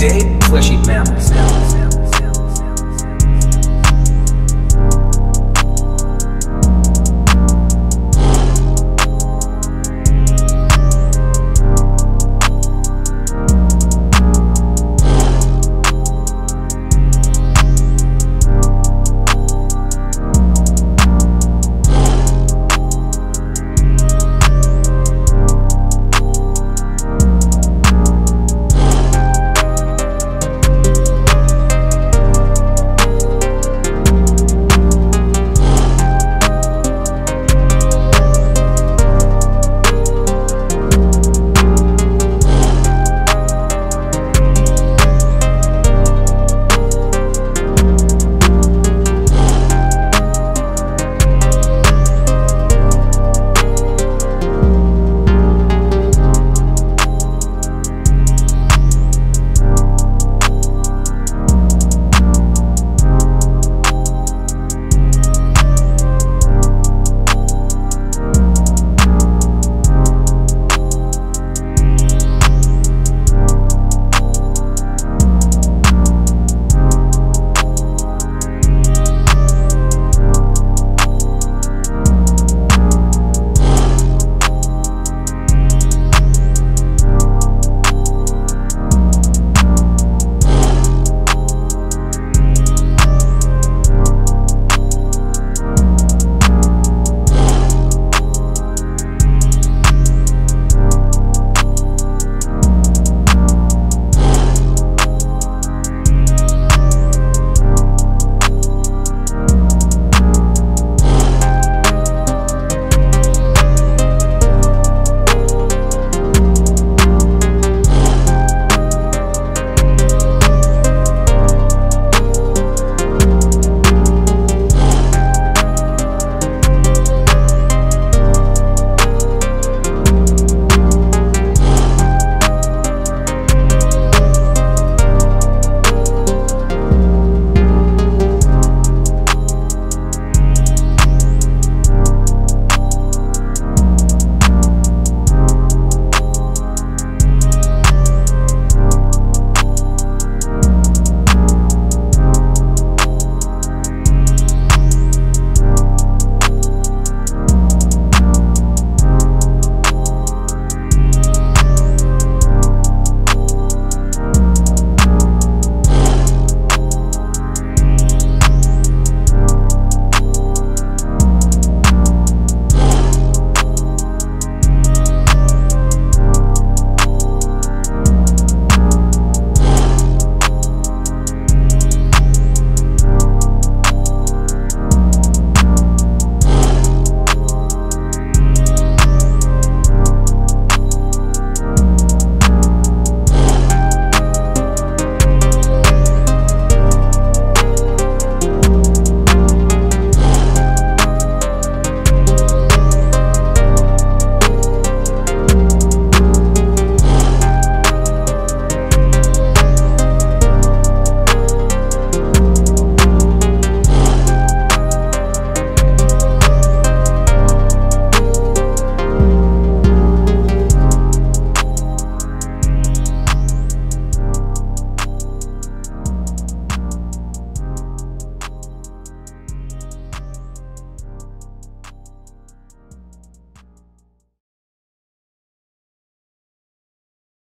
dick, fleshy mammals.